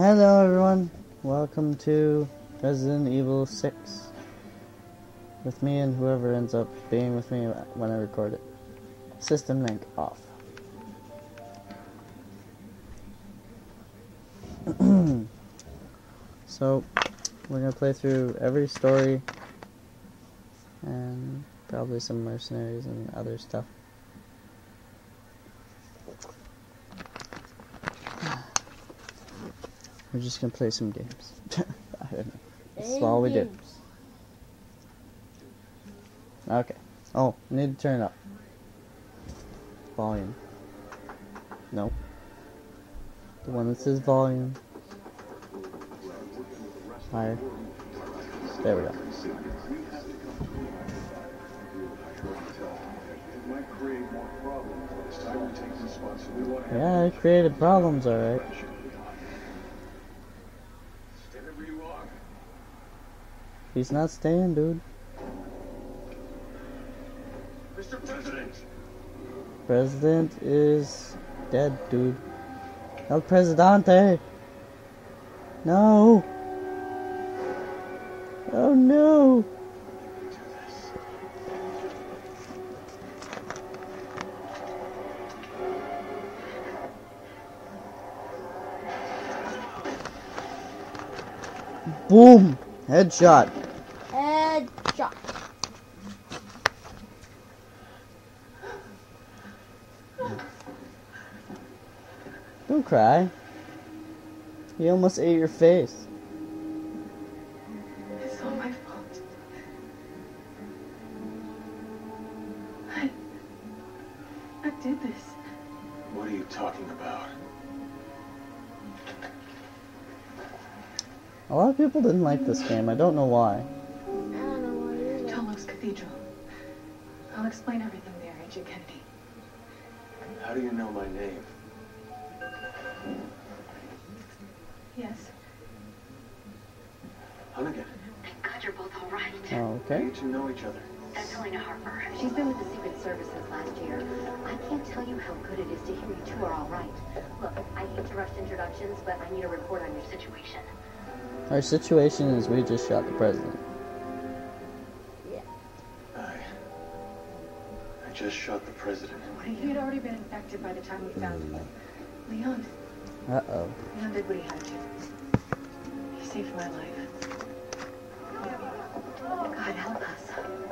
Hello, everyone. Welcome to Resident Evil 6. With me and whoever ends up being with me when I record it. System link off. so, we're gonna play through every story and probably some mercenaries and other stuff. We're just gonna play some games. I don't know. That's all we do. Okay. Oh, I need to turn it up. Volume. Nope. The one that says volume. Higher. There we go. Yeah, I created problems, alright. He's not staying, dude. Mr. President! President is dead, dude. El Presidente! No! Oh no! Boom! Headshot. Headshot. Don't cry. He almost ate your face. People didn't like this game. I don't know why. I don't know what it is. Tall Oaks Cathedral. I'll explain everything there, Agent Kennedy. How do you know my name? Yes. Hunnigan. Thank God you're both all right. Oh, okay. did you know each other? That's Helena Harper. She's been with the Secret Service since last year. I can't tell you how good it is to hear you two are all right. Look, I hate to rush introductions, but I need a report on your situation. Our situation is we just shot the president. Yeah. I. I just shot the president. He had already been infected by the time we found him. Leon. Uh oh. Leon did what he had to. He saved my life. God help us.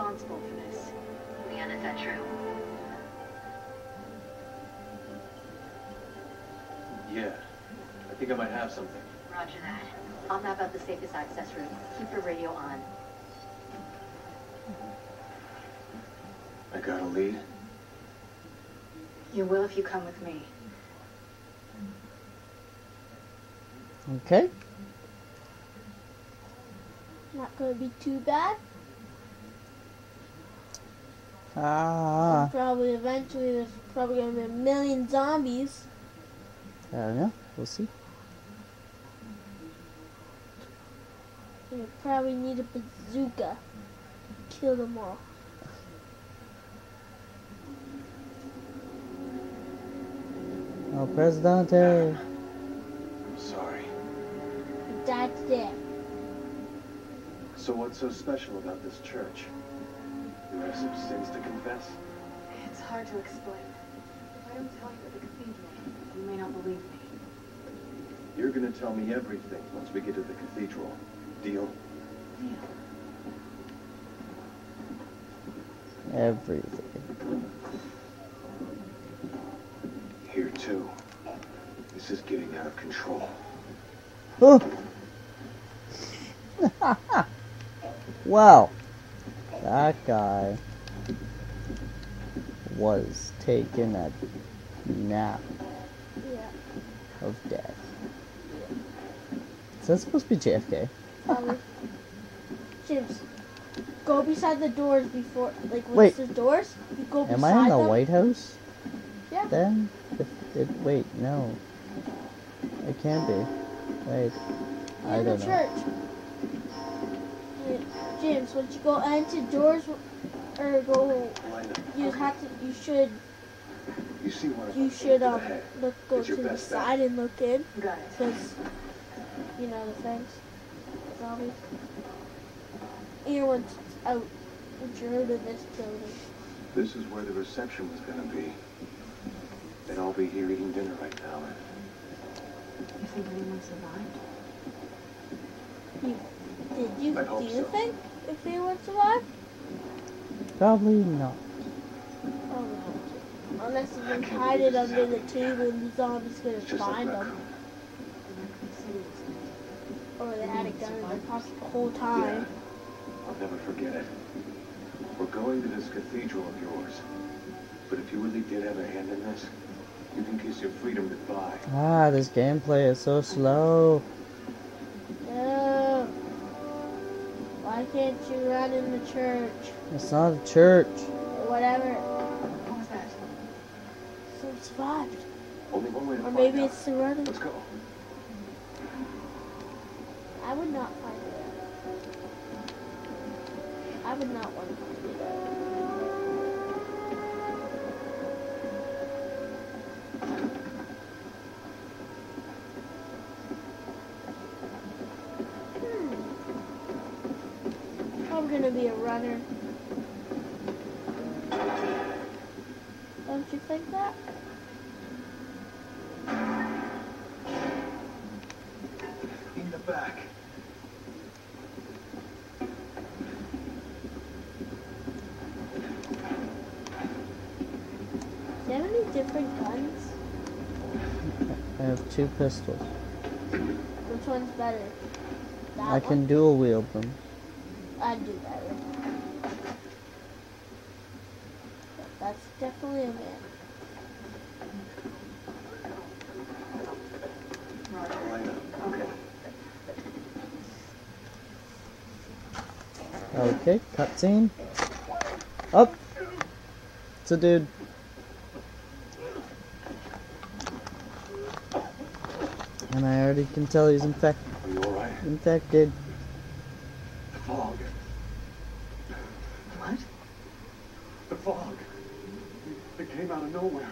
Responsible for this. Leon, is that true? Yeah. I think I might have something. Roger that. I'll map out the safest access route. Keep your radio on. I got a lead. You will if you come with me. Okay. Not gonna be too bad. Ah. Probably eventually there's probably gonna be a million zombies. I don't know. We'll see. And you probably need a bazooka to kill them all. El Presidente. I'm sorry. You died today. So what's so special about this church? You have some sins to confess? It's hard to explain. If I don't tell you at the cathedral, you may not believe me. You're gonna tell me everything once we get to the cathedral. Deal? Deal. Everything. Here too. This is getting out of control. Oh. wow. That guy was taking a nap Yeah. of death. Is that supposed to be JFK? Probably. James, go beside the doors before, like, when Wait. it doors, you go beside Am I in the them. White House? Yeah. Then, if it wait, no, it can't be. Wait, I in the don't know. church. Yeah, James, once you go into doors or go, you have to. You should. you see one You should um look go to the best bet. side and look in Got because you know the things, zombies. And once it's out, once you're out of this building. This is where the reception was gonna be. They'd all be here eating dinner right now. You think anyone survived? You, did you I do you so. think if they would survive? Probably not. Probably not. Unless you I can can't hide it under the happening again. table and the zombies gonna It's just like find Raccoon. them. The city was Or they had a gun in their pocket the whole time. Yeah, I'll never forget it. We're going to this cathedral of yours. But if you really did have a hand in this, you can kiss your freedom goodbye. Ah, this gameplay is so slow. Why can't you run in the church? It's not a church. Whatever. What was that? So it survived. Only one way to Or find maybe out. it's the running. Let's go. I would not find it. I would not want to be a runner. Don't you think that? In the back. Do you have any different guns? I have two pistols. Which one's better? That I can one? dual wield them. I'd do better. That's definitely a man. Okay. Okay, cutscene. Up. It's a dude. And I already can tell he's infected. Are you alright? Infected. The fog. What? The fog. It came out of nowhere.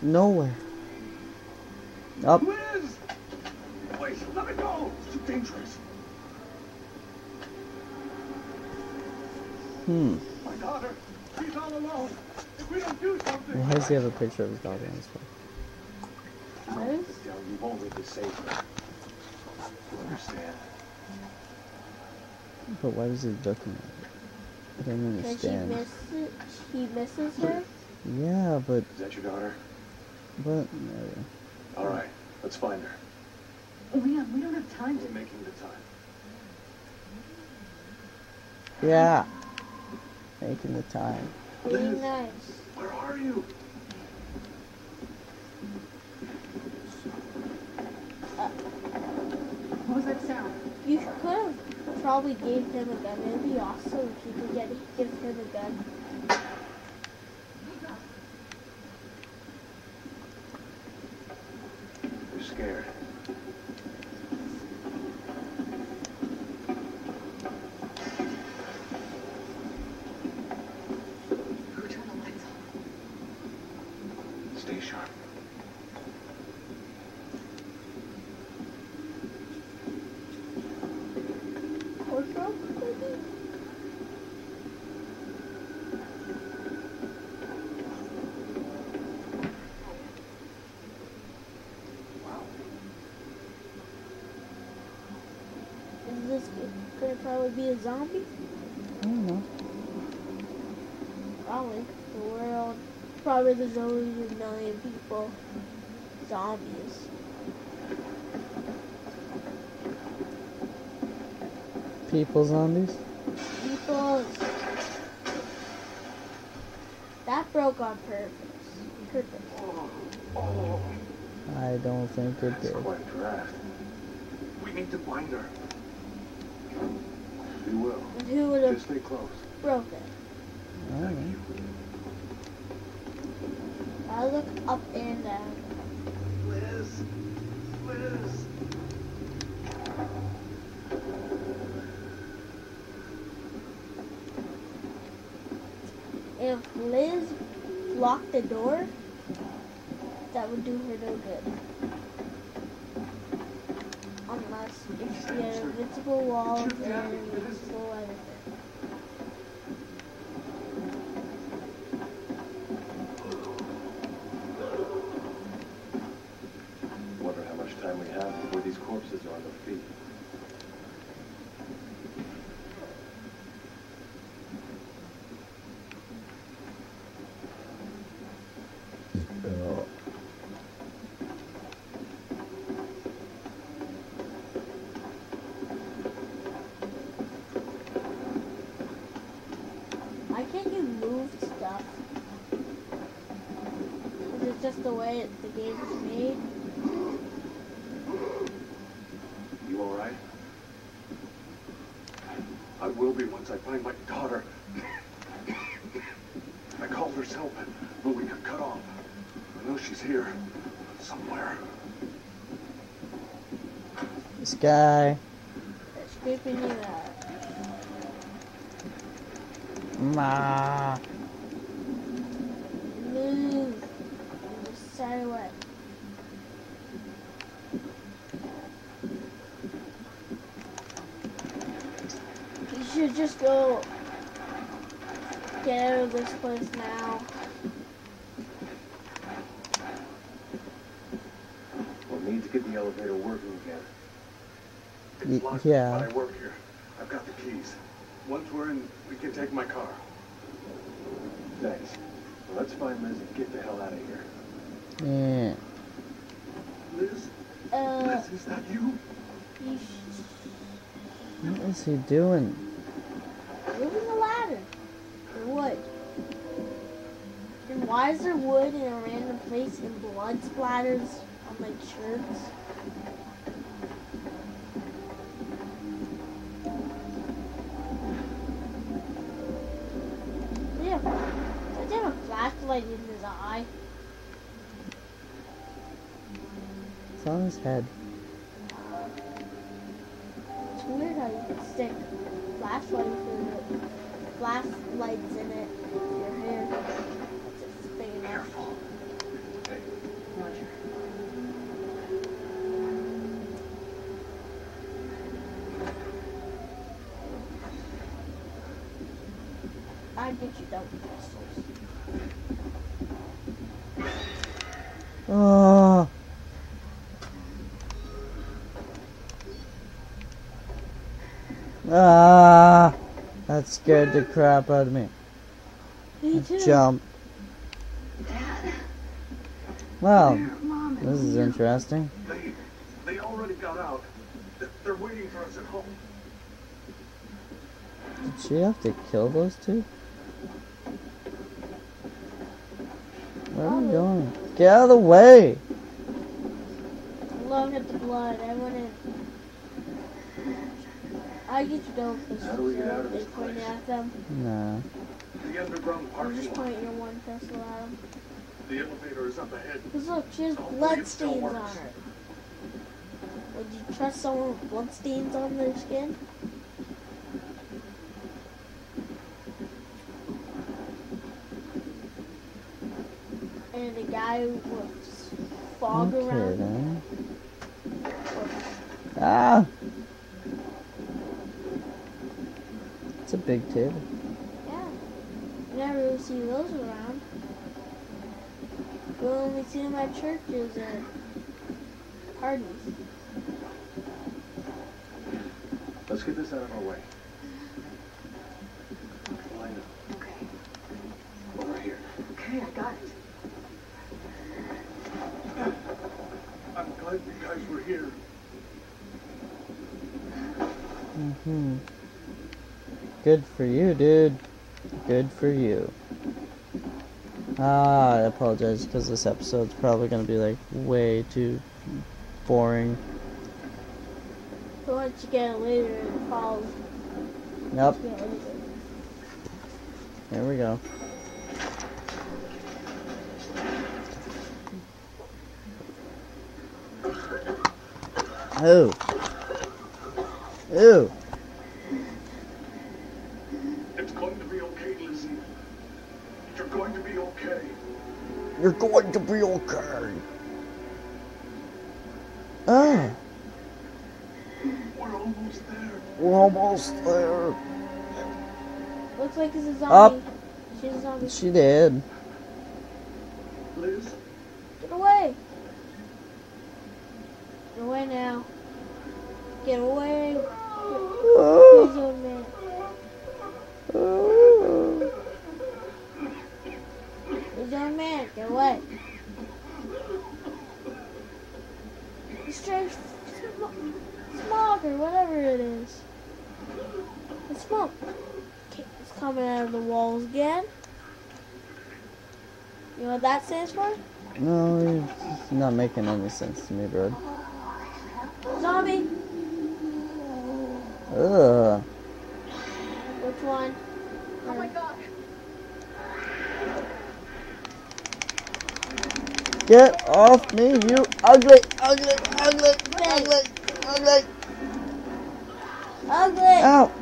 Nowhere. Up. Liz! Please, let me go! It's too dangerous. Hmm. My daughter, she's all alone. If we don't do something... Why does he have a picture of his daughter on his phone? Liz? You won't live to save her. You understand? But why does he looking at her? I don't Because he understand. misses, he misses her? Yeah, but Is that your daughter? but uh, All right, let's find her. Leon, we don't have time We're to. making the time. yeah, making the time. Be nice. Where are you? What was that sound? You could have probably gave him a gun. It would be awesome if you could get give him a gun. You're scared. Who turned the lights on? Stay sharp. Corporal, maybe? Wow. Is this gonna be a zombie? I don't know. Probably. The world. Probably there's only a million people. Zombies. People zombies. People. That broke on purpose. Purpose. I don't think it that's did. quite a draft. We need to find her. We will. And who would have Just stay close. broke it? I don't know. I look up and down. Liz. Liz. If Liz locked the door, that would do her no good. Unless it's had invincible walls and invincible everything. Wonder how much time we have before these corpses are on their feet. Why can't you move stuff? Is it just the way it, the game is made? You all right? I will be once I find my daughter. I called her cell, but, but we got cut off. I know she's here. Somewhere. This guy. It's creeping you out. Ma. Move. Just stay away. You should just go get out of this place now. We'll need to get the elevator working again. Y- It's locked, yeah. but I work here. I've got the keys. Once we're in, we can take my car. Thanks. Well, let's find Liz and get the hell out of here. Yeah. Liz? Uh, Liz, is that you? you sh- What is he doing? moving the ladder. For wood. And why is there wood in a random place and blood splatters on my shirts? Yeah. He have a flashlight in his eye? It's on his head. I get you double pistols. Oh. Ah. That scared the crap out of me. Me too. Jump. Dad. Wow. This is interesting. they, they already got out. They're- They're waiting for us at home. Did she have to kill those two? Where are we going? Get out of the way! Look at the blood. I wouldn't. I get you double pistols. How do we get out of they this point place? at them. Nah. The underground You parking just lot. point your one pistol at them. The elevator is up ahead. Cause look, she has Hopefully blood stains on her. Would you trust someone with blood stains on their skin? And a guy with fog Okay around. then. Ah! It's a big table. Yeah. You never really see those around. You only see them at churches and parties. Let's get this out of our way. Good for you. Ah, I apologize because this episode's probably gonna be like way too boring. But once you get it later, it falls. Yep. There we go. Oh. Ew. Up. She's a zombie. She did. Liz, Get away. Get away now. Get away. Oh, Please, old man. oh. Please, old man. Get away. Strange sm- smog or whatever it is. It's smoke. Okay, It's coming out of the walls again. You know what that stands for? No, it's not making any sense to me, bro. Zombie. Ugh. Which one? Oh my god. Get off me, you ugly, ugly, ugly, ugly, ugly. Ugly. Ow.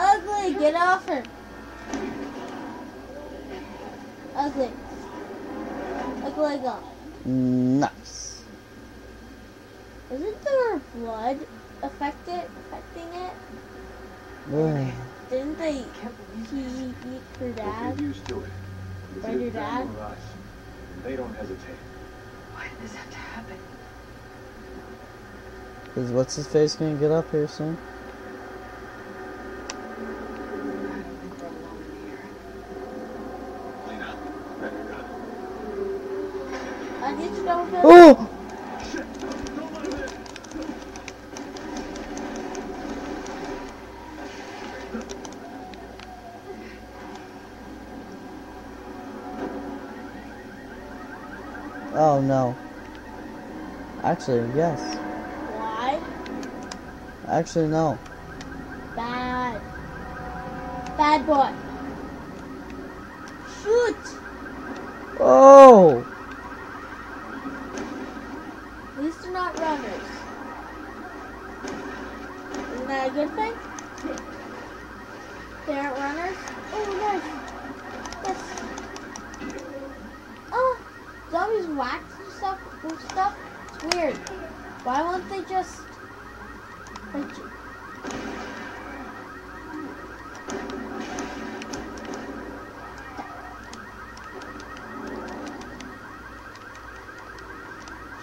Ugly. Get off her. Ugly. Ugly gone. Nice. Isn't there blood affect it, affecting it? Ugh. Didn't they he eat her dad? get used to it. It's By your either them dad? us. They don't hesitate. Why did this have to happen? Is what's his face gonna get up here soon? I don't think we're alone in here. Lena, grab your gun. I need to know if Oh! Shit! Don't let him in! Oh no. Actually, yes. why? Actually, no. Bad. Bad boy. Shoot! Oh! At least they're not runners. Isn't that a good thing? They aren't runners? Oh, nice. Yes. Oh, zombies whack stuff with stuff? It's weird. Why won't they just you?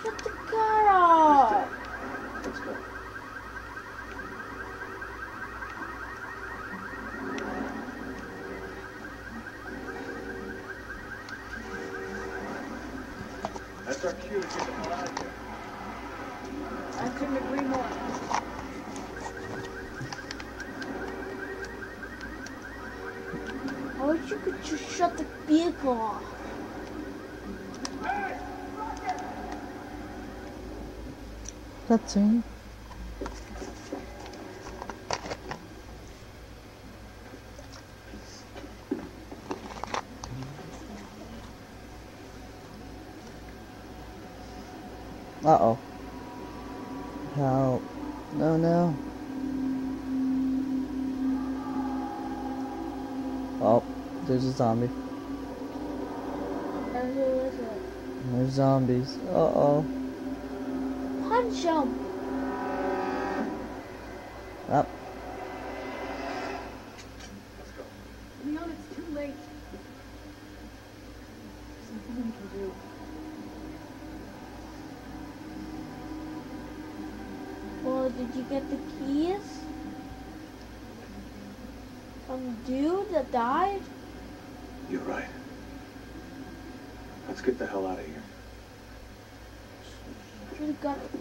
Shut the car off! Let's go. That's our cue to get the out of here. I couldn't agree more. I wish you could just shut the vehicle off. Cutscene. Uh oh. Help. No, no. Oh, there's a zombie. Or who is it? There's zombies. Uh oh. Punch him! Up. Let's go. Leon, it's too late. There's nothing we can do. Well, did you get the keys? From the dude that died? You're right. Let's get the hell out of here. Should have got the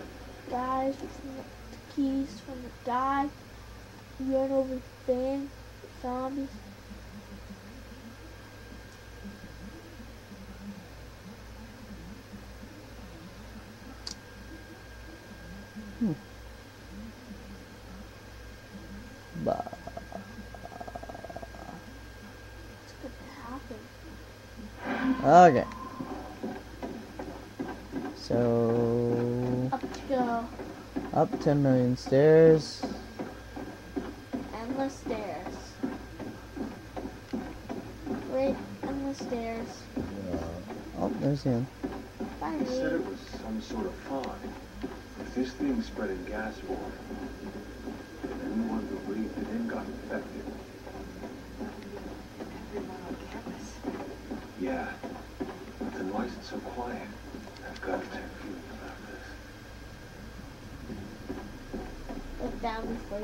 guys from the, the keys from the guy who ran over the van, zombies. Bah. What's gonna happen? Okay. So Up to go. Up 10 million stairs. Endless stairs. Wait, endless stairs. Oh, there's him. Bye, He said it was some sort of fog. If this thing spread in gas form, then anyone who breathed it in got infected. Everyone on campus. Yeah. Then why is it so quiet? I've got a bad feeling about this. Look down before you go.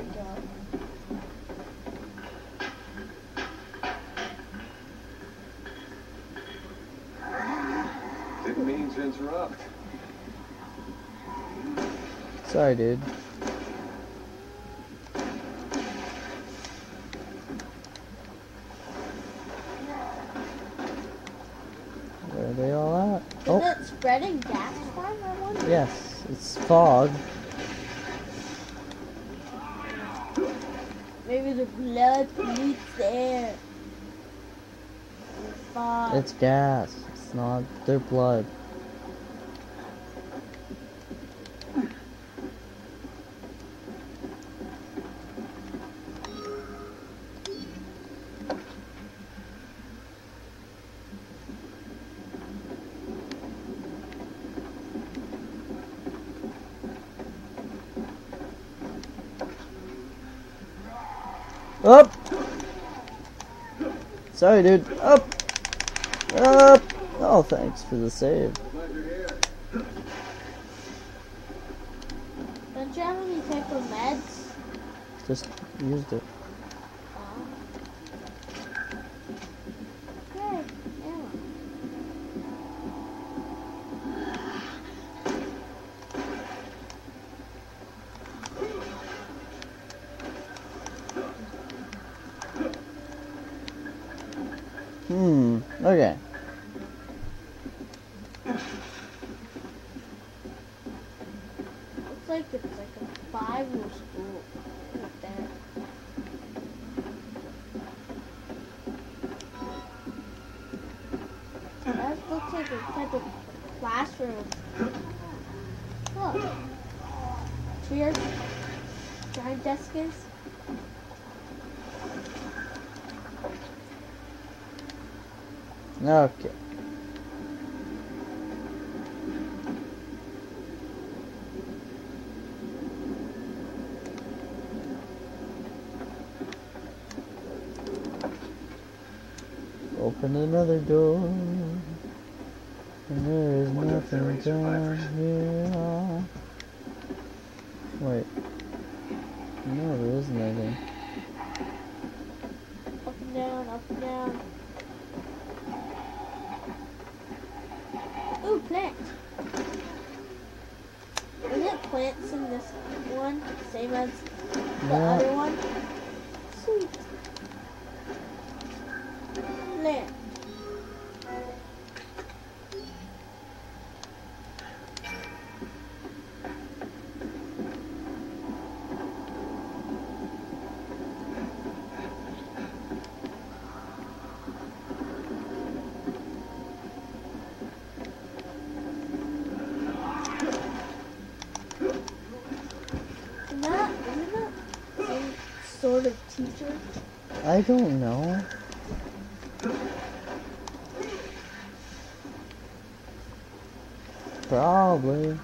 Didn't mean to interrupt. Sorry, dude. Where are they all at? Oh. Is Oh, it spreading gas form, I wonder? yes, it's fog. Maybe the blood. It's gas. It's not their blood. Up! Sorry, dude. Up! Up! Oh, thanks for the save. Glad you're here. Don't you have any type of meds? Just used it. Oh. Okay, yeah. Hmm. Okay. Looks like it's like a Bible school right there. That looks like a type of classroom. Look. Cheers. Giant desk is. Okay. Open another door. And there is Wonder nothing are down here. Wait. No, there is nothing. Up and down, up and down. Ooh, plant. Is it plants in this one? Same as the No. other one? I don't know. Probably.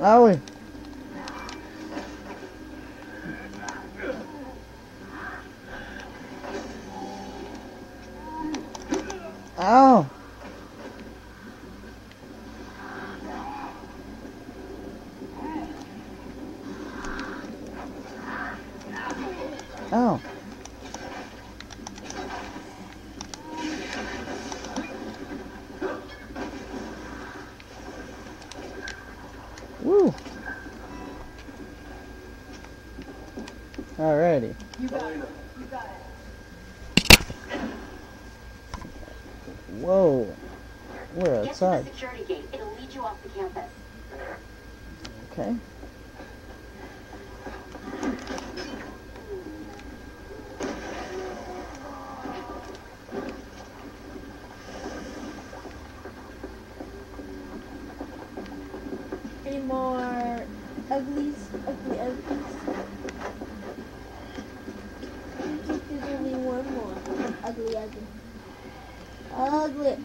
Oh, Owie. Ow. Ow. Woo. Alrighty. You got it. You got it. Whoa. We're Get to outside. the security gate. It'll lead you off the campus. Okay. Any more uglies? Ugly uglies? I think there's only one more. Ugly ugly. Ugly.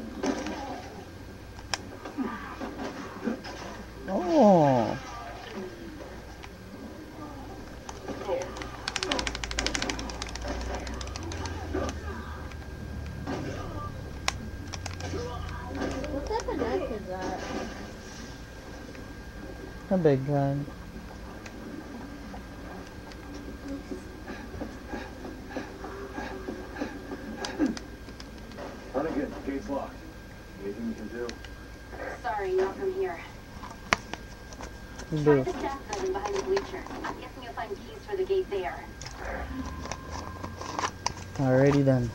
Oh. What type of knife is that? A big kind. Hunnigan, gate's locked. Anything you can do? Sorry, not from here. You Try do. the staff building behind the bleachers. I'm guessing you'll find keys for the gate there. Alrighty then.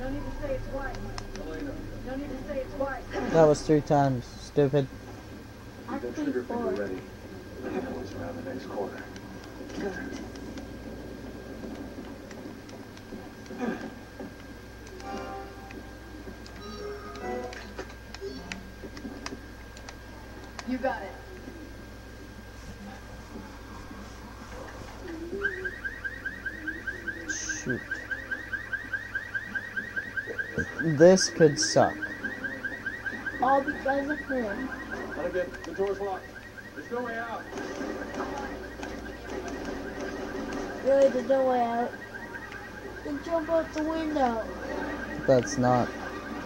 No need to say it twice. No need to say it twice. That was three times. Stupid. Keep that Actually, trigger finger ready. You know what's around the next corner. You got it. Shoot. This could suck. Of him. Hunnigan, the door's locked. There's no way out. Really, there's no way out. Then jump out the window. That's not.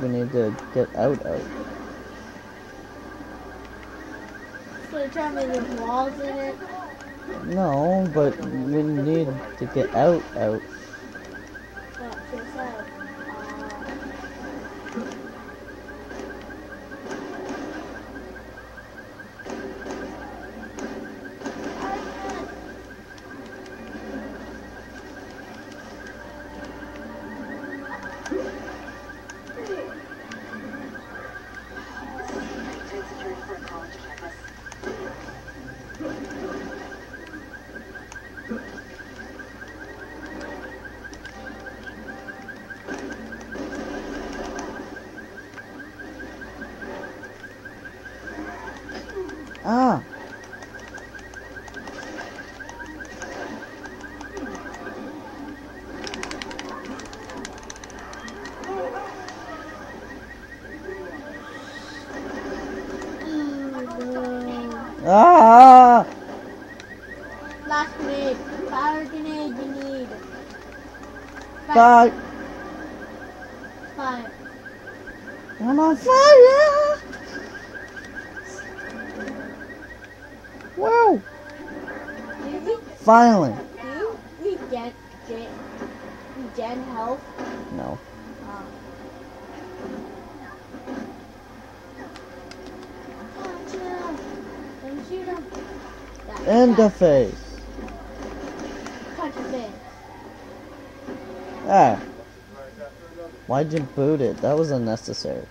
We need to get out out. So telling me there's walls in it? No, but we need to get out out. Ah! Last grenade. Fire grenade you need. Fuck! Five. I'm on fire! Whoa! Do you Finally! do you need gen, gen, gen health? No. In the face. Ah. Why'd you boot it? That was unnecessary.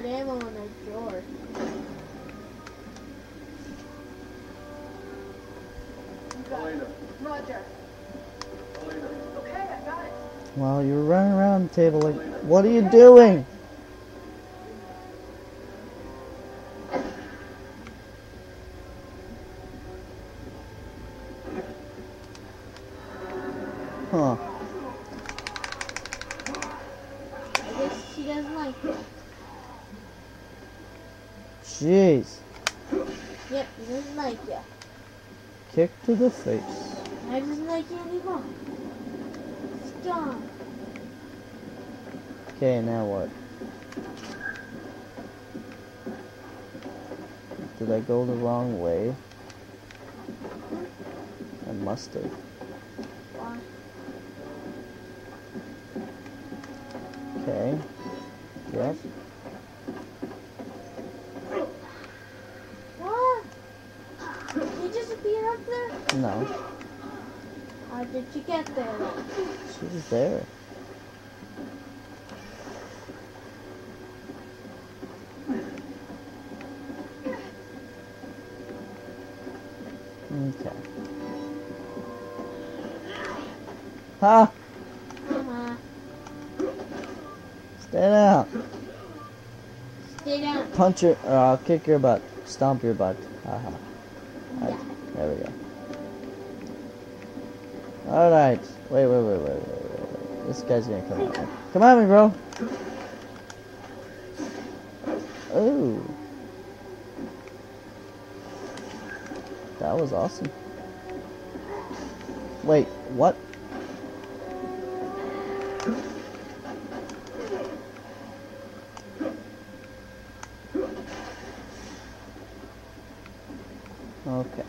Put ammo in their drawer. Elena, Roger. Elena. Okay, I got it. While you're running around the table like, what are you doing? Huh. I guess she doesn't like it. Jeez. Yep, he doesn't like you. Kick to the face. I doesn't like you anymore. It's. Okay, now what? Did I go the wrong way? I must have. Ha! Uh-huh. Stay down. Stay down. Punch your, or I'll kick your butt. Stomp your butt. Haha. Yeah. There we go. Alright. Wait, wait, wait, wait, wait, wait, wait. This guy's gonna come at me. Come at me, bro. Ooh. That was awesome. Wait, what? Okay.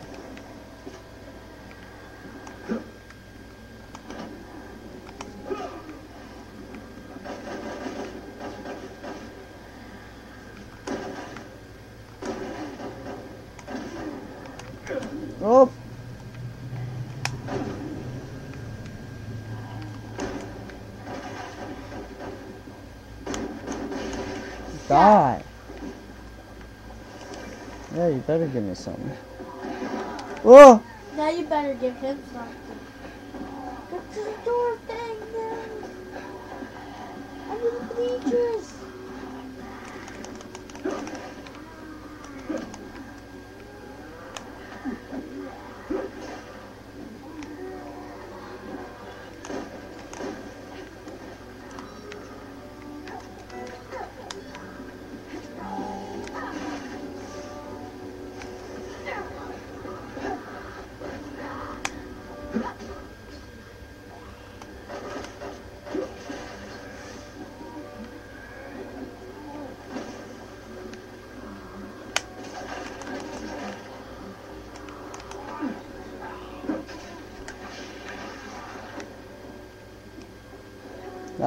Oh. Die. Yeah, you better give me something. Oh! Now you better give him something. Door thing the bleachers.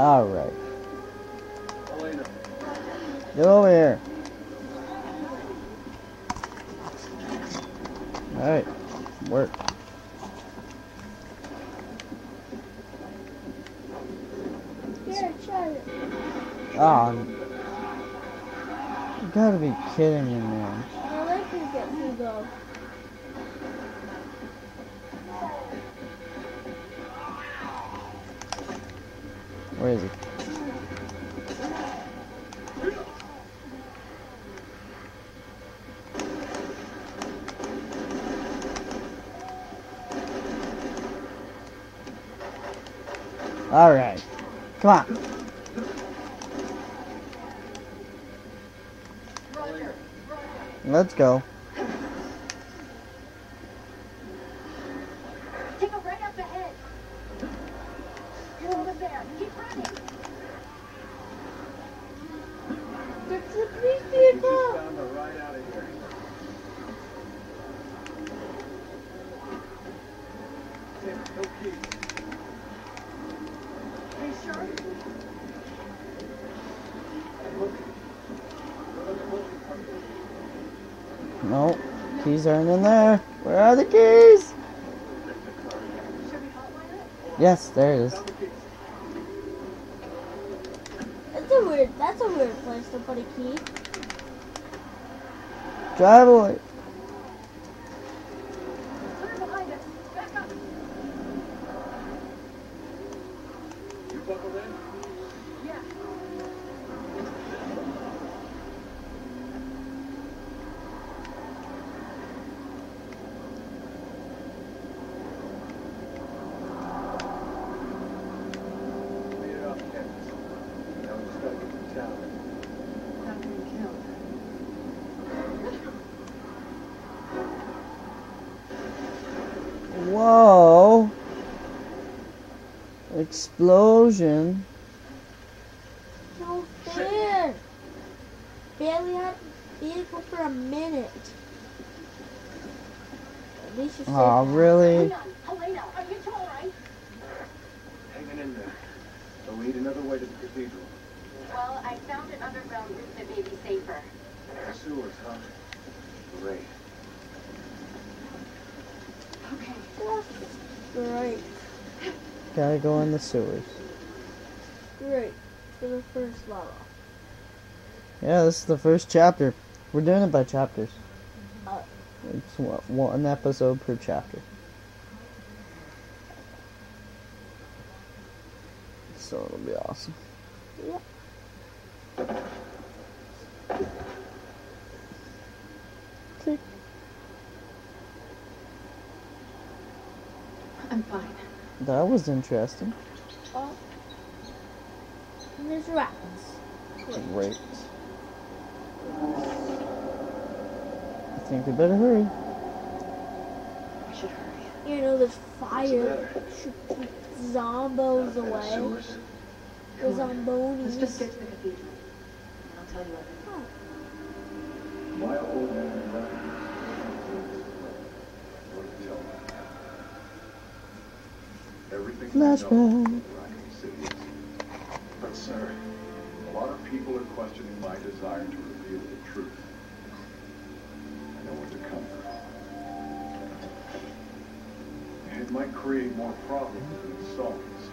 Alright. Get over here. Alright. Work. Here, try it. Ah. you gotta be kidding me, man. I like to get through though. Where is he? Alright. Come on. Let's go. claro, Explosion. No fair. Barely had vehicle for a minute. At least you Oh, really? Helena, Helena, are you two all right? Hanging in there. So we need another way to the cathedral. Well, I found an underground route that may be safer. The sewers, huh? Great. Okay. Great. Gotta go in the sewers. Great. For the first level. Yeah, this is the first chapter. We're doing it by chapters. Oh. It's one one episode per chapter. So it'll be awesome. Yep. That was interesting. Oh. And there's rats. Great. I think we better hurry. We should hurry. You know, there's fire. matter? Should keep zombos away. The Come. Let's just get to the cathedral. And I'll tell you everything. My old man left me. What to tell me? Everything we know Flashback. about Raccoon City is. But sir, a lot of people are questioning my desire to reveal the truth. I know what to come from. It might create more problems than it solves.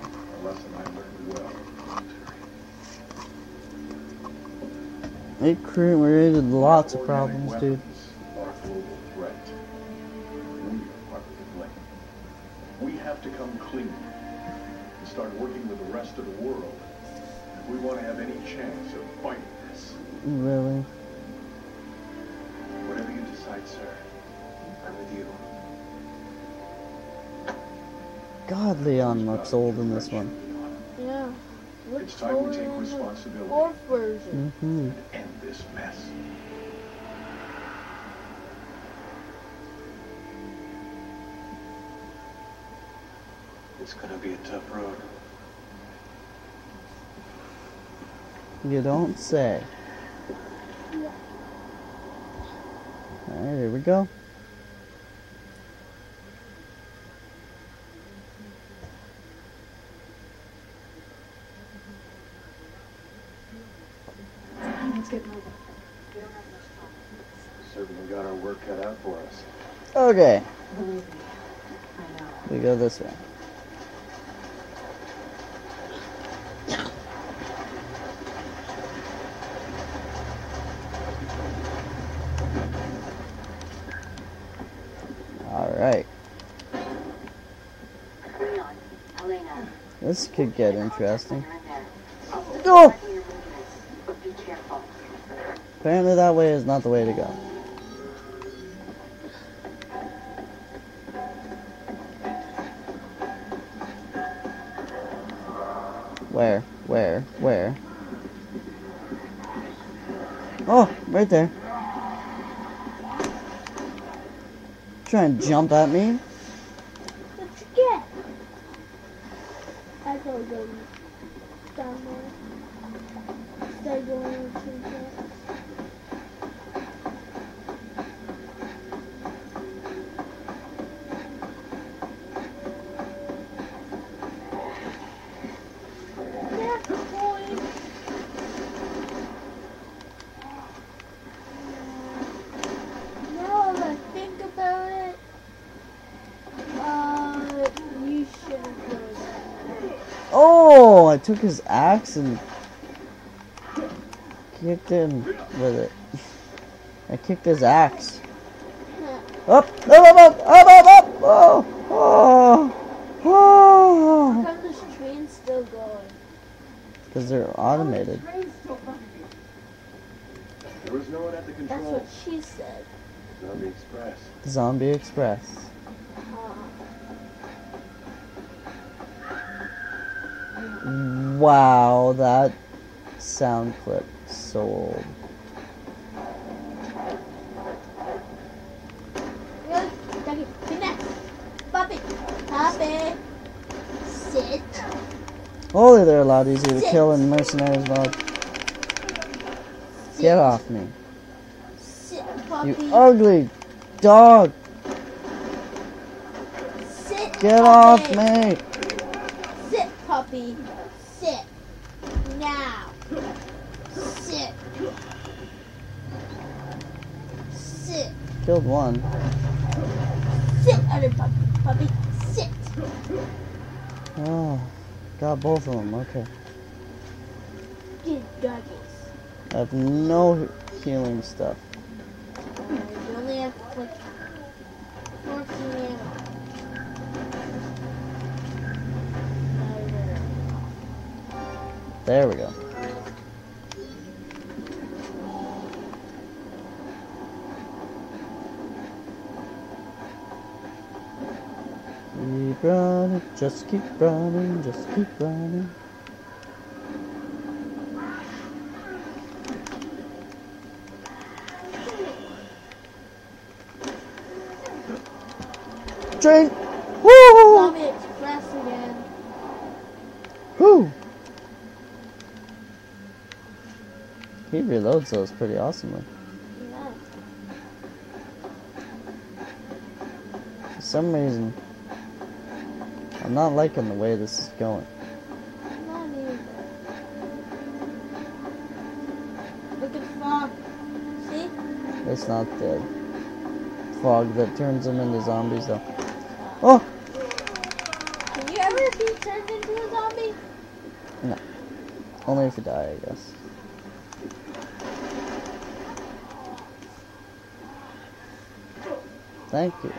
A lesson I learned well in the military. It created lots of problems, dude. Clean and start working with the rest of the world if we want to have any chance of fighting this. Really? Whatever you decide, sir, I'm with you. God, Leon looks old in this one. Yeah. Looks It's time we take responsibility. Fourth version. hmm It's gonna be a tough road. You don't say. Alright, here we go. Let's get moving. Certainly got our work cut out for us. Okay, Believe me. I know. we go this way. Alright, Leon, Helena. this could get interesting. You're in there. I'll send Go! you back to your movements, but be careful. Apparently that way is not the way to go. Where? Where? Where? Oh, right there. Try and jump at me? What'd you get? I thought it was down there. Instead of going to the Yeah, boy. Now that I think about it, uh, you should have done that. Oh, I took his axe and kicked him with it. I kicked his axe. Up, up, up, up, up, up, up. Oh, oh, oh. How oh. come this train's still going? Because they're automated. There was no one at the That's controls. what she said. Zombie Express. Zombie Express. Wow, that sound clip sold. Only they're a lot easier to kill in mercenaries mode. Get off me. You ugly dog. Get off me. Sit, puppy. Killed one. Sit, other puppy. Puppy. Sit. Oh, got both of them. Okay. Good doggies. I have no healing stuff. You only have like 14 ammo. There we go. Keep running, just keep running, just keep running. Drink! Woo! Zombie Express again. Woo! He reloads those pretty awesomely. Yeah. For some reason, I'm not liking the way this is going. Look at fog. See? It's not the fog that turns them into zombies, though. Oh! Can you ever be turned into a zombie? No. Only if you die, I guess. Thank you.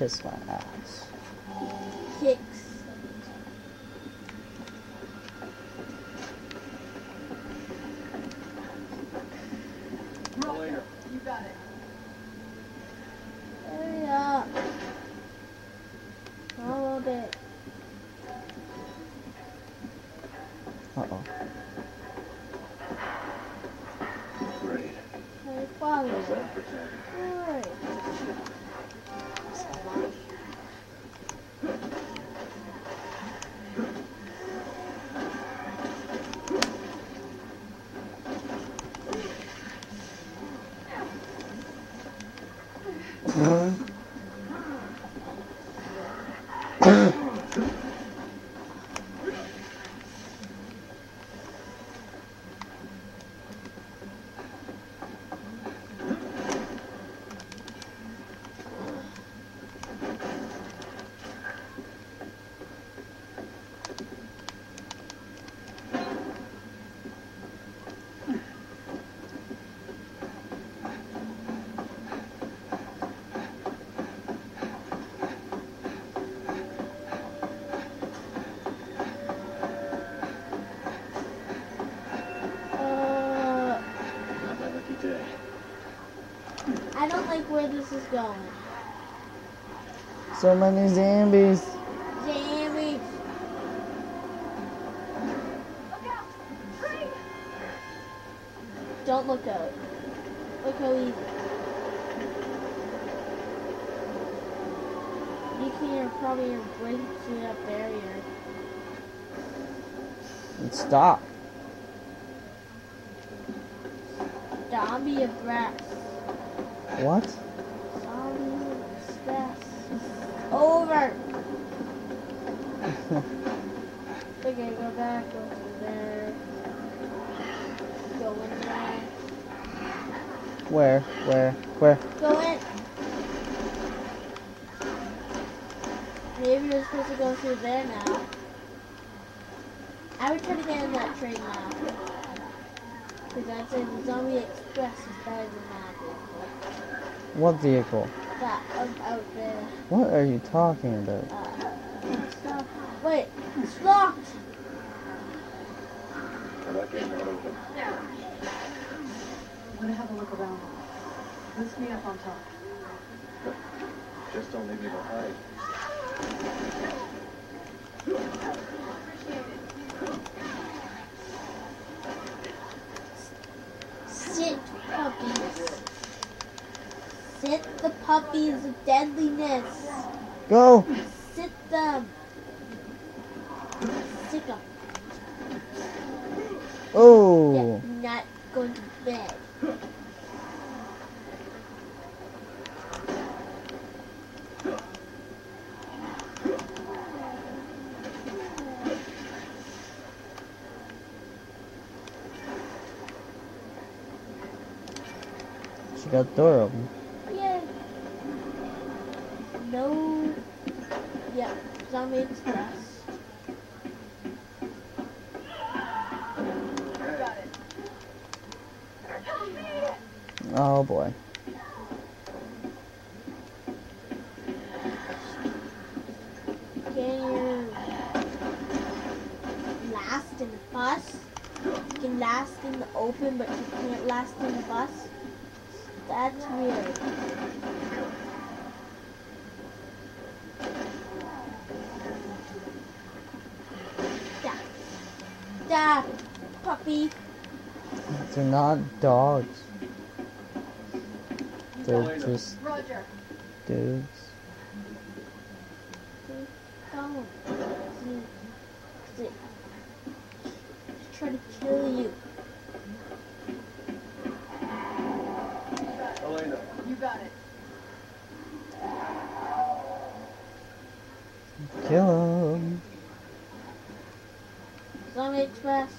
Kiss my Uh, Not my lucky day. I don't like where this is going. So many zombies. Jamie. Don't look out. Look how easy. You can probably break through that barrier. Stop. Zombie abreast. What? Zombie abreast. Over. okay, go back, go through there. Go in there. Where? Where? Where? Go in. Maybe you're supposed to go through there now. I would try to get in that train now. Because I'd say the Zombie Express is better than that vehicle. What vehicle? That out, out there. What are you talking about? Uh, stop. Wait, it's locked. Well, that gate's not open. I'm gonna have a look around. Let's meet up on top. Just don't leave me behind. Sit, puppies. Sit the puppies of deadliness. Go! Sit them. Sick them. Oh! Yeah, not going to bed. She got door open. Yay. No. Yeah, Zombie Express. Oh boy. Can you last in the bus? You can last in the open, but you can't last in the bus? That's weird. Stop. Stop, puppy. They're not dogs. They're just dudes. Don't. Sit. Try to kill you. Helena, You got it. Kill him. Zombie Express.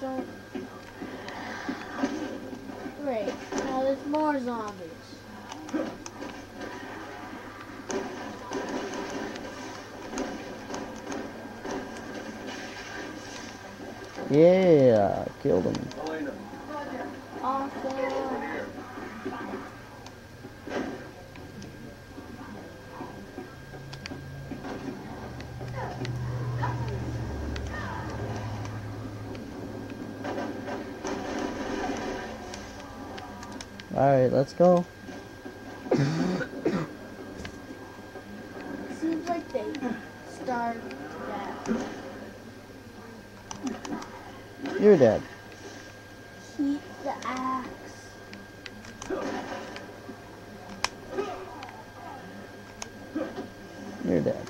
Don't. Great. Now there's more zombies. Yeah, killed him. Helena, Awesome. here. Let's go. Seems like they starved to death. You're dead. Keep the axe. You're dead.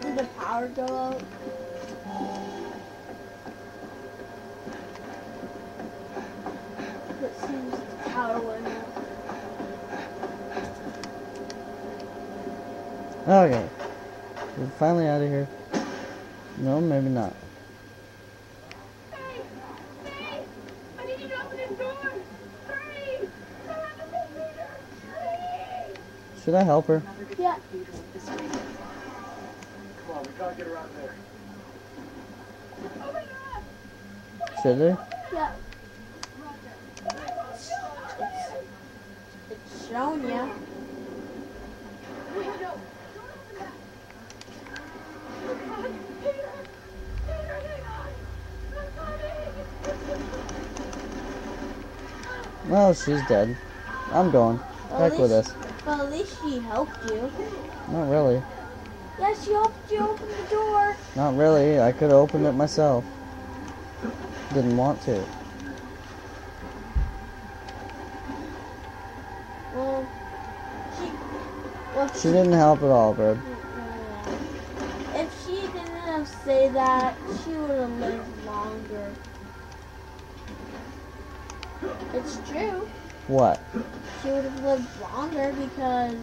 Did the power go out? It seems the power went out. Okay. We're finally out of here. No, maybe not. Hey! Hey! I need you to open this door! Hurry! Someone to take me there! Please! Should I help her? Yeah. Cathedral with this way. Come on, we gotta get her there. Oh! Should I? Yeah. It's shown ya. No, no! Don't open that! Peter! Peter, hang on! I'm coming! Well, she's dead. I'm going. Well, Back at with least- us. Well, at least she helped you. Not really. Yes, you helped you open the door. Not really. I could have opened it myself. Didn't want to. Well, she, well, she didn't help at all, bro. If she didn't say that, she would have lived longer. It's true. What? She would have lived longer because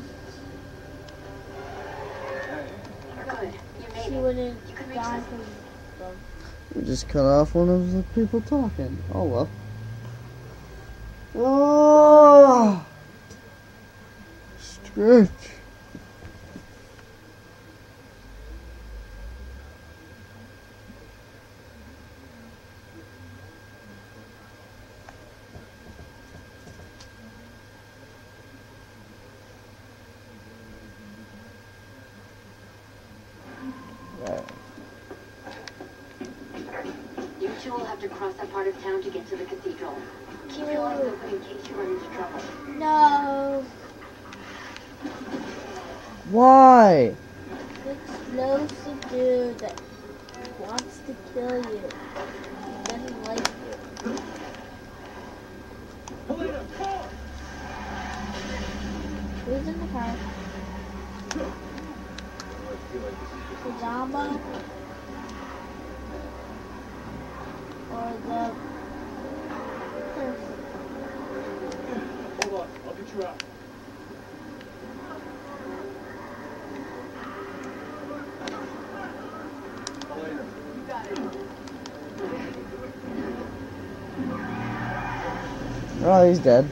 We just cut off one of the people talking. Oh well. Oh, stretch. truck. Oh, he's dead.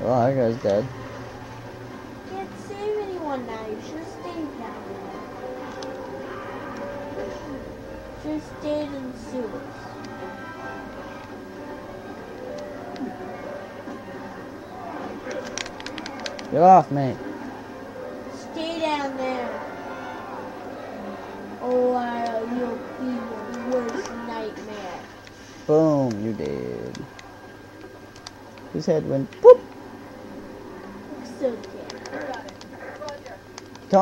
Oh, that guy's dead. Get off man. Stay down there. Or you'll be your worst nightmare. Boom, you did. His head went boop. It's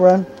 run.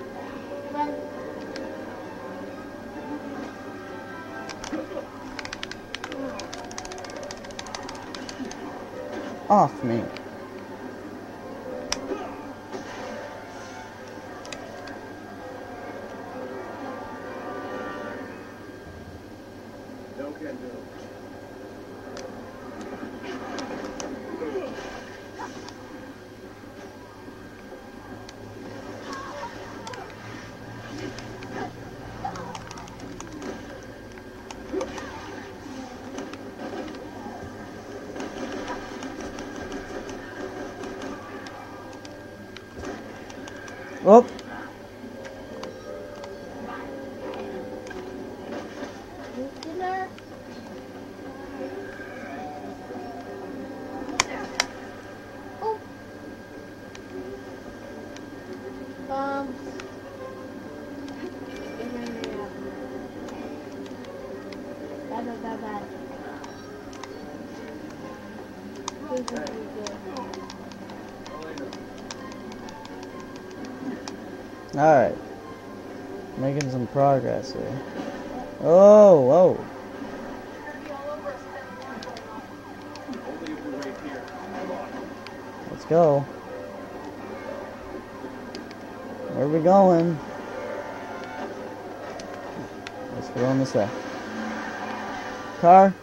Alright. Making some progress here. Oh, whoa. Let's go. Where are we going? Let's go on this way. Car?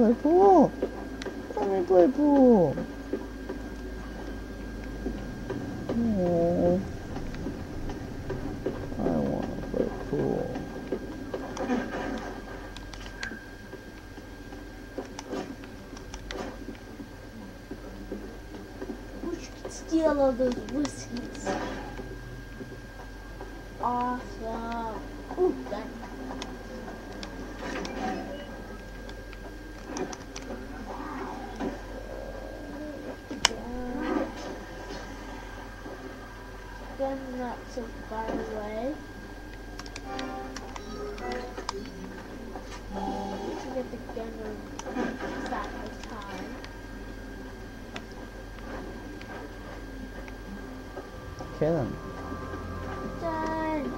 回复 done. Done.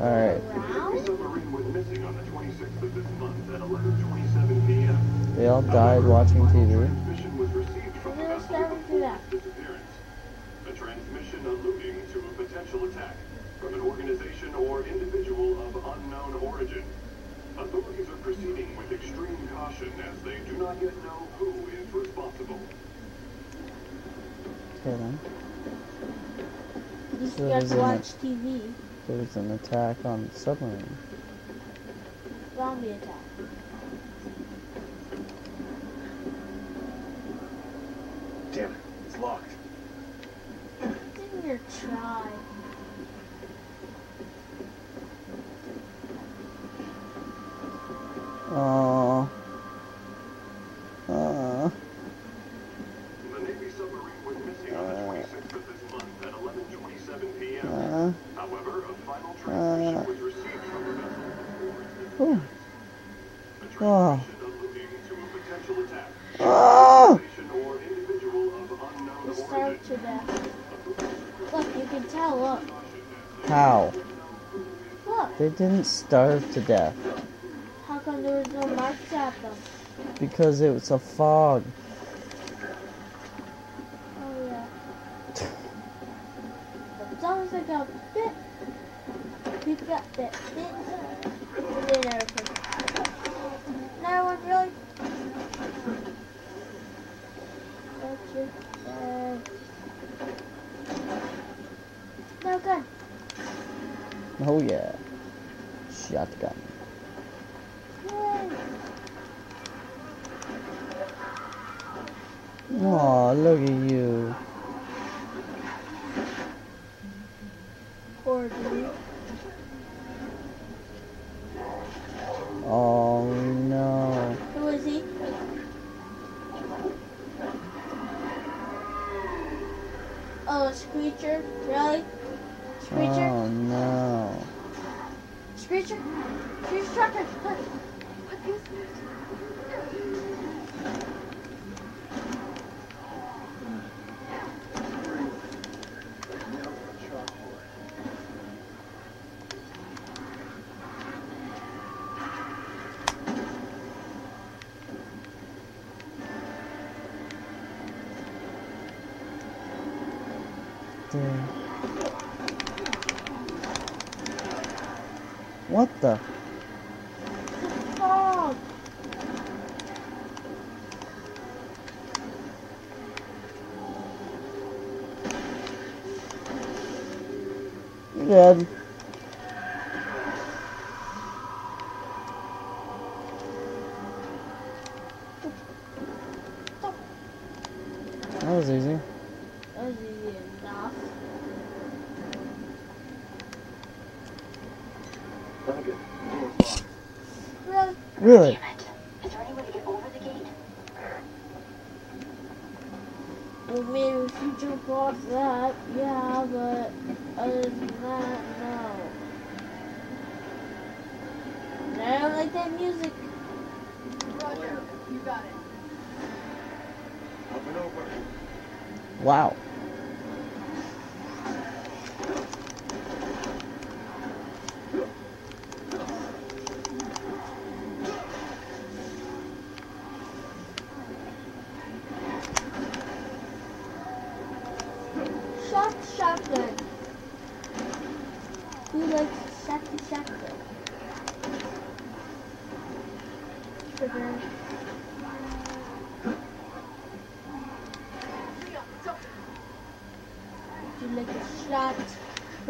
All right. They all died watching TV. A transmission alluding to a potential attack from an organization or individual of unknown origin. Authorities are proceeding with extreme caution as they do not yet know who is responsible kidding. You so guys watch a, TV. There was an attack on the submarine. Zombie attack. Damn it, it's locked. Give it a try. Oh. starved to death. How come there was no marks at them? Because it was a fog. What the? Yeah.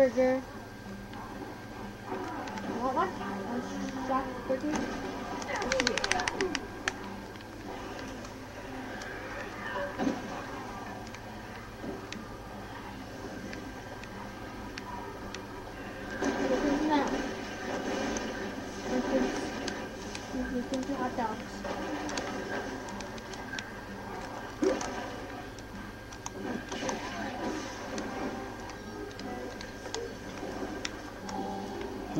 Burger? You Want one? A shot burger? Look at that. Look at- look at the hot dogs.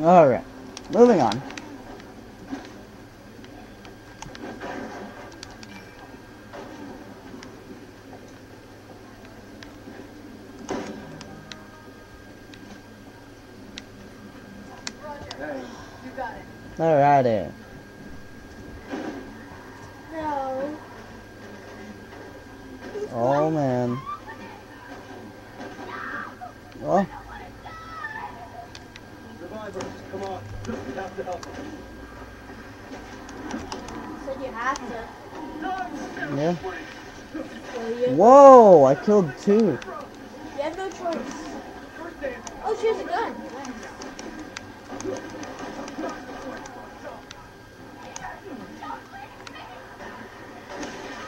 Alright, moving on. Alrighty. No. Oh man. Oh, Survivors, come on. We have to help them. Said have to. yeah. Whoa, I killed two. You have no choice. Oh, she has a gun.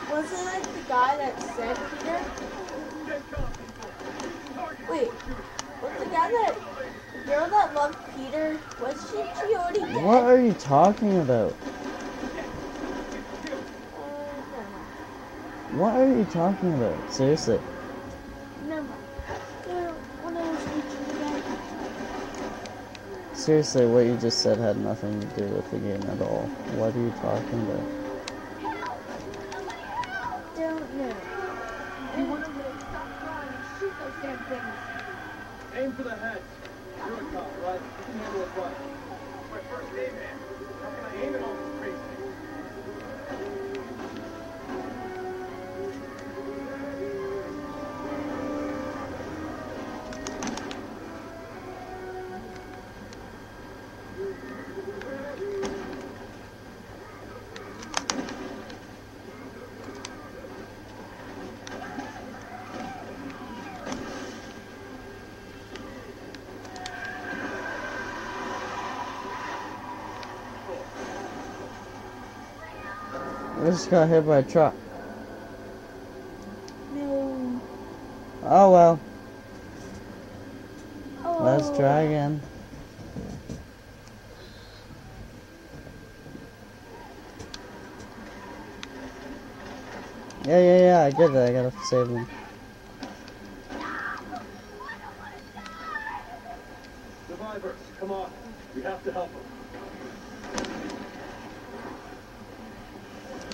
Wasn't it the guy that said Peter? Wait, was the guy that the girl that loved Peter? Was she? She already dead? What are you talking about? What are you talking about? Seriously. never mind. Never mind. They're one of those creatures again. Seriously, what you just said had nothing to do with the game at all. What are you talking about? Just got hit by a truck. No. Oh well, Oh. let's try again. Yeah, yeah, yeah, I get it. I gotta save them. Survivors, come on. We have to help them.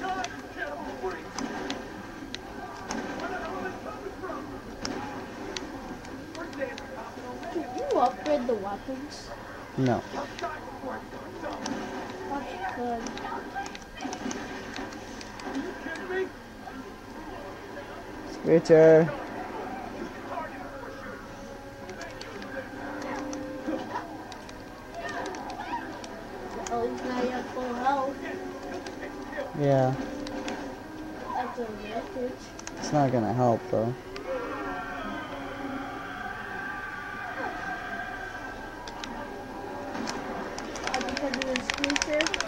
God, cannibal freaks! Where the hell are they coming from? We're staying for cops already. Can you upgrade the weapons? No. I'll die before I do something. That's good. Are you kidding me? Screecher. At least now you have full health. Yeah, That's a advantage. it's not gonna help though. Uh, because of.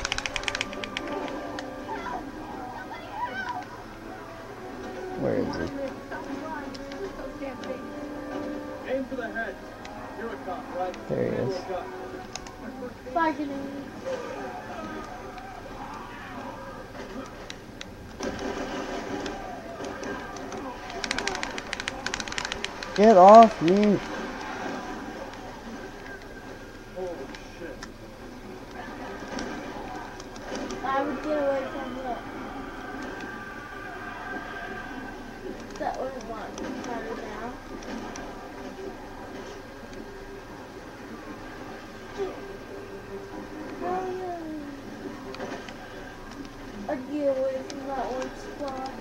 Get off me! Holy shit. I would get away from it. That was one better now. Oh, yeah. I'd get away from that one spot.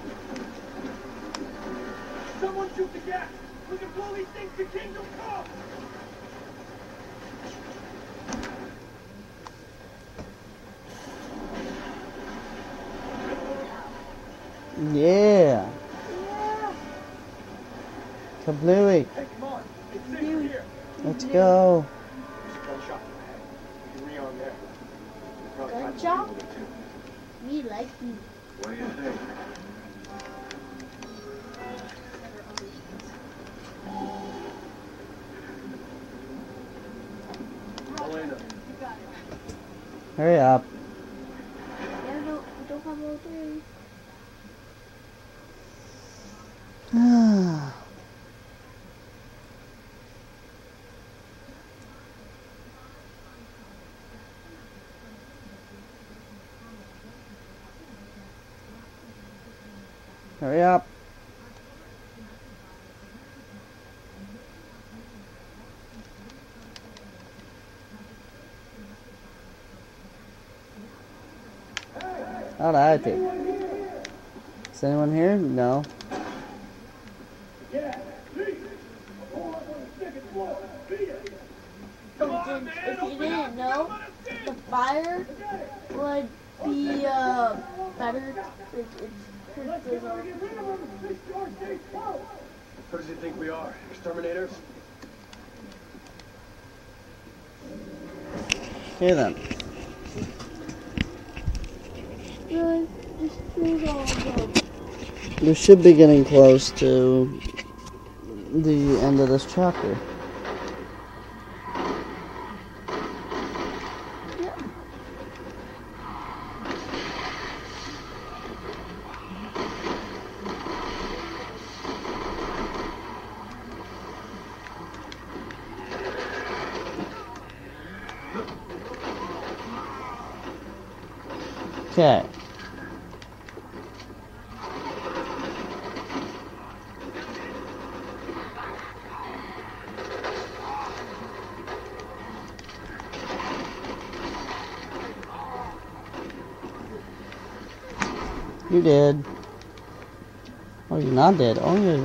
Someone shoot the gas! We can blow these things to Kingdom Come! Yeah. Yeah. Kablooey. Hey, come on. It's safe in here. Let's go. There's a gun shop in the head. We can rearm there. Probably Gun find some shop? people there, too. We like you. What do you think? Helena, Hurry up. Yeah, no, we don't have all three. Hurry up. How'd I take? Is anyone here? No. If, if you didn't know, the fire would be uh, better. Who does he think we are? Exterminators? Okay then. We should be getting close to the end of this chapter. Okay. Did. Oh, you're not dead. Oh, yeah,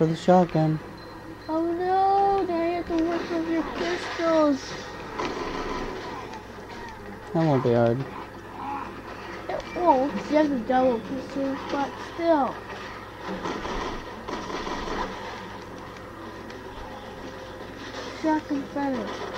for the shotgun. Oh no, now you have to work with your pistols. That won't be hard. It won't. You have the double pistols, but still. Shotgun better.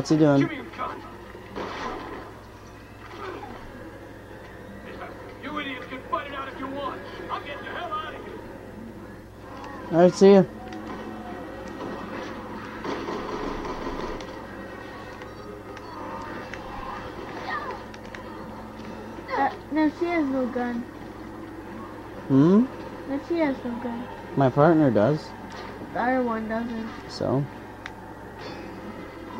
Out of here. Alright, see ya. Uh, no, she has no gun. Hmm? No, she has no gun. My partner does. The other one doesn't. So, Oh, it helps. No. Stay back. Get the hell away from me.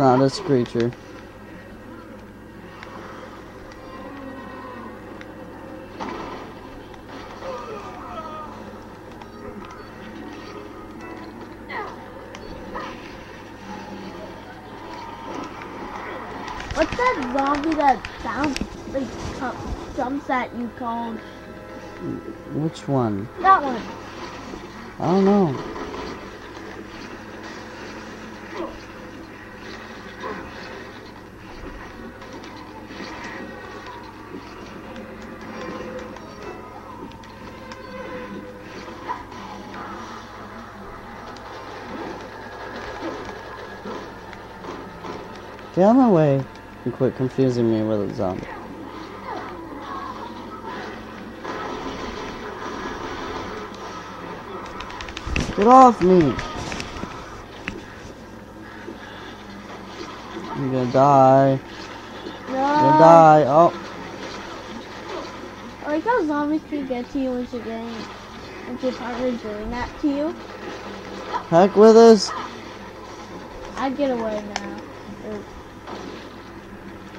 not a screecher. What the that zombie that sounds like jumps at you called? Which one? That one. I don't know. Quit confusing me with a zombie. Get off me! You're gonna die. No. You're gonna die. Oh, I like how zombies can get to you once you're getting, once your partner's doing that to you. heck with us. I'd get away now.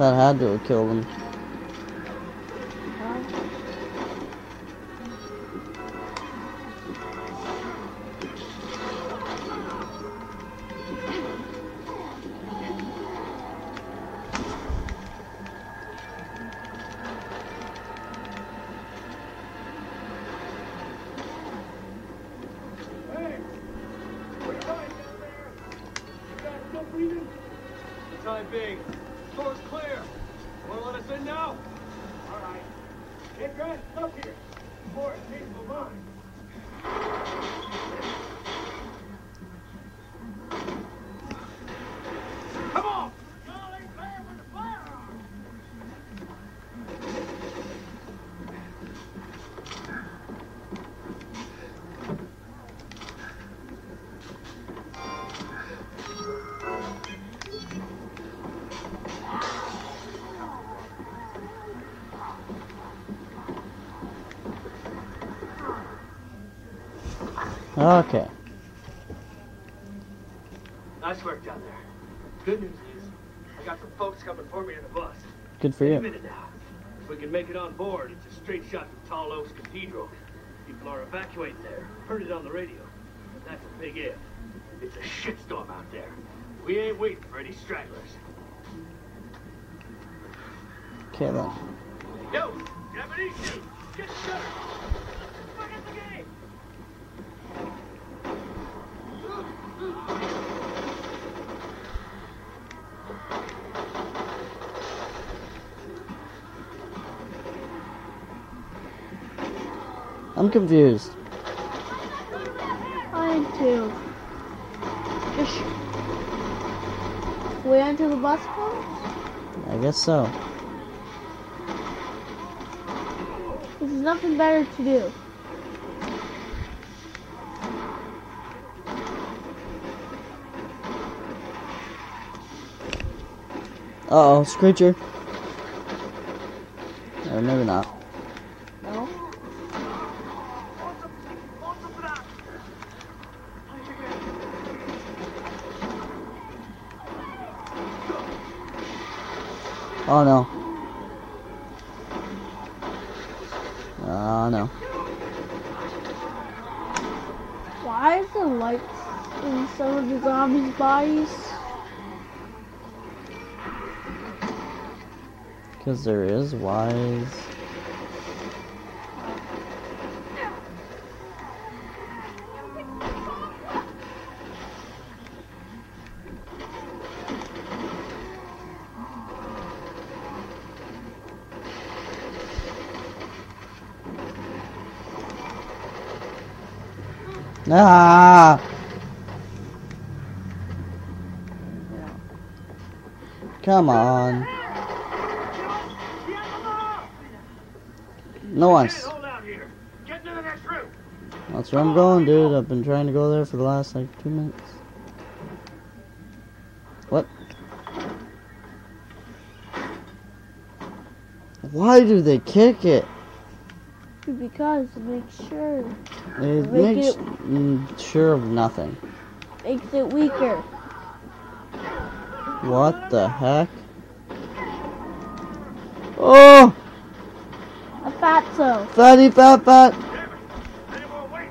That had to have killed him. Okay. Nice work down there. Good news is, I got some folks coming for me in a bus. Good for you. minute now. If we can make it on board, it's a straight shot to Tall Oaks Cathedral. People are evacuating there. Heard it on the radio. But that's a big if. It's a shitstorm out there. We ain't waiting for any stragglers. Okay then. Confused. I am too. Just wait until the bus comes. I guess so. There's nothing better to do. Uh oh, Screecher. There is wise. Ah! Come on. Next room. That's where I'm going, dude. I've been trying to go there for the last like two minutes. What? Why do they kick it? Because to make sure It Make makes it- mm, sure of nothing. makes it weaker. What the heck? Oh! A fatso. Fatty fat fat! Any more weight,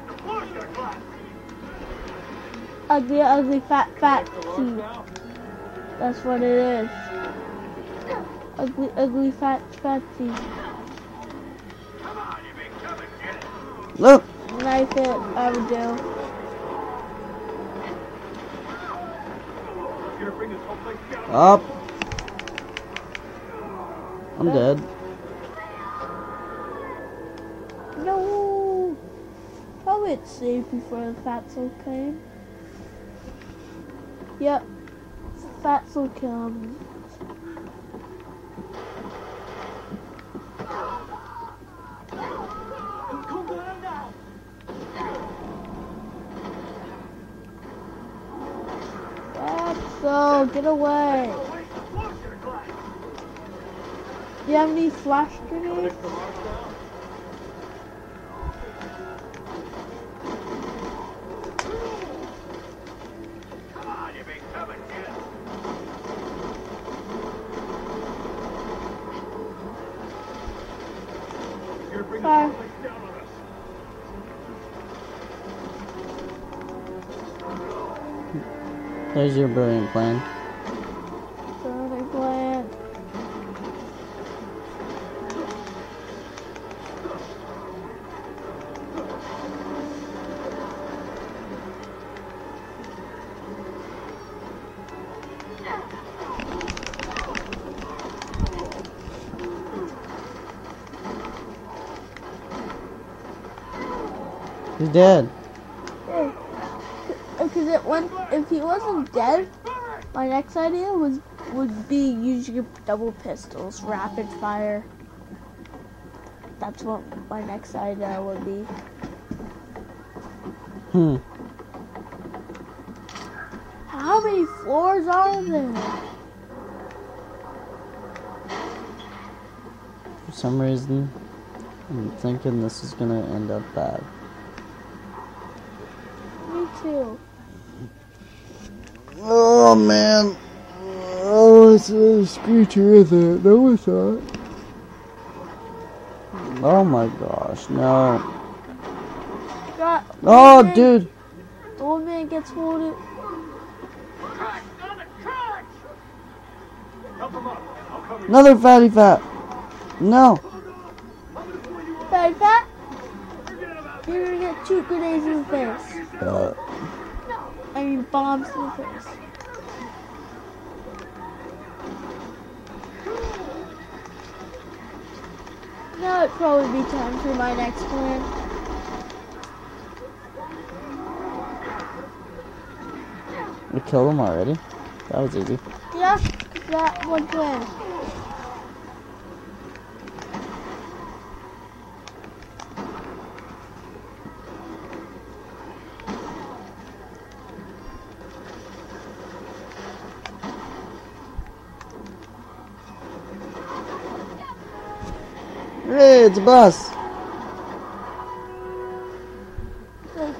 the floor's gonna. Ugly, ugly, fat, fat. The that's what it is. Ugly, ugly, fat, fat fatsy. Look! Knife it, I would do. You're gonna bring this whole place down. Up! I'm dead. It's safe before the fatso came. Yep. Fatso comes. Fatso, oh, get away! Do you have any flash grenades? There's your brilliant plan. He's dead. He wasn't dead, my next idea was would be using your double pistols, rapid fire. That's what my next idea would be. Hmm. How many floors are there? For some reason, I'm thinking this is gonna end up bad. Me too. Oh man. Oh, it's a screecher, isn't it? No, it's not. Oh my gosh, no. God, Oh, man- dude. The old man gets wounded. Tracks, damn it, tracks! Help him up. I'll cover you. Another fatty fat. No. Like fat? you're gonna get two grenades in the face. Uh, I mean, bombs in the face. Now it'd probably be time for my next plan. we killed him already. That was easy. Yeah, that one plan. It's a bus.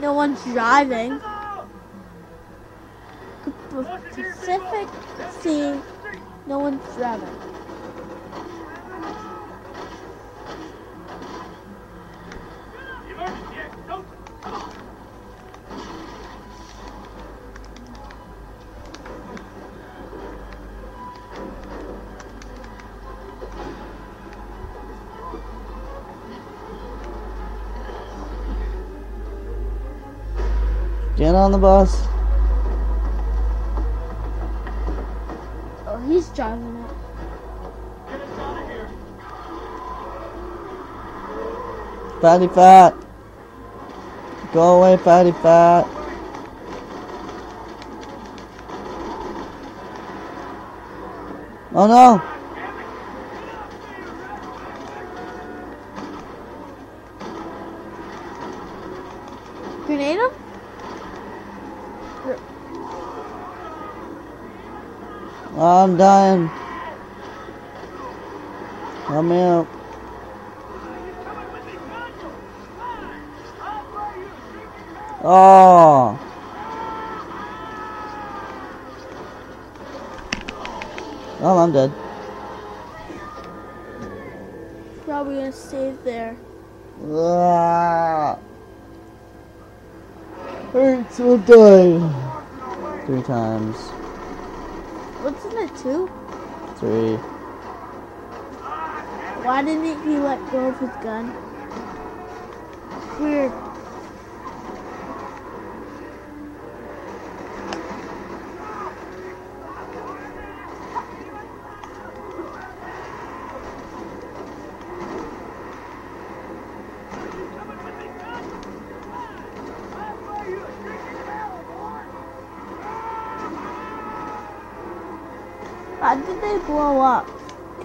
No one's driving. Pacific Sea, no one's driving. On the bus. Oh, he's driving it. Get us out of here. Fatty fat. Go away, fatty fat. Oh no! I'm dying. Help me out. Oh. Well, I'm dead. Probably gonna save there. Ah hurts, so die. Three times. What's in it, two? Three. Why didn't he let go of his gun? Weird.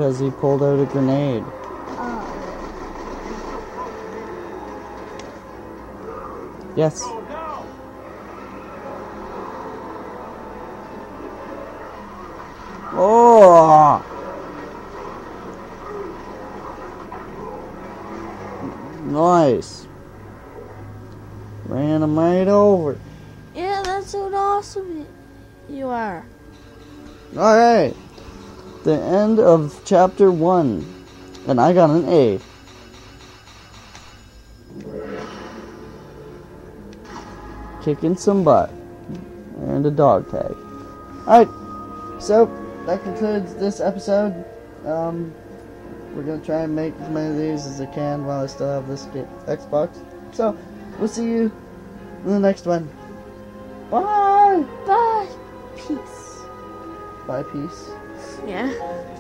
Because he pulled out a grenade. Yes. Oh! Nice. The end of chapter one. And I got an A. Kicking some butt. And a dog tag. Alright. So, that concludes this episode. Um, we're gonna try and make as many of these as I can while I still have this Xbox. So, we'll see you in the next one. Bye! Bye. Peace. Bye, peace. Yeah.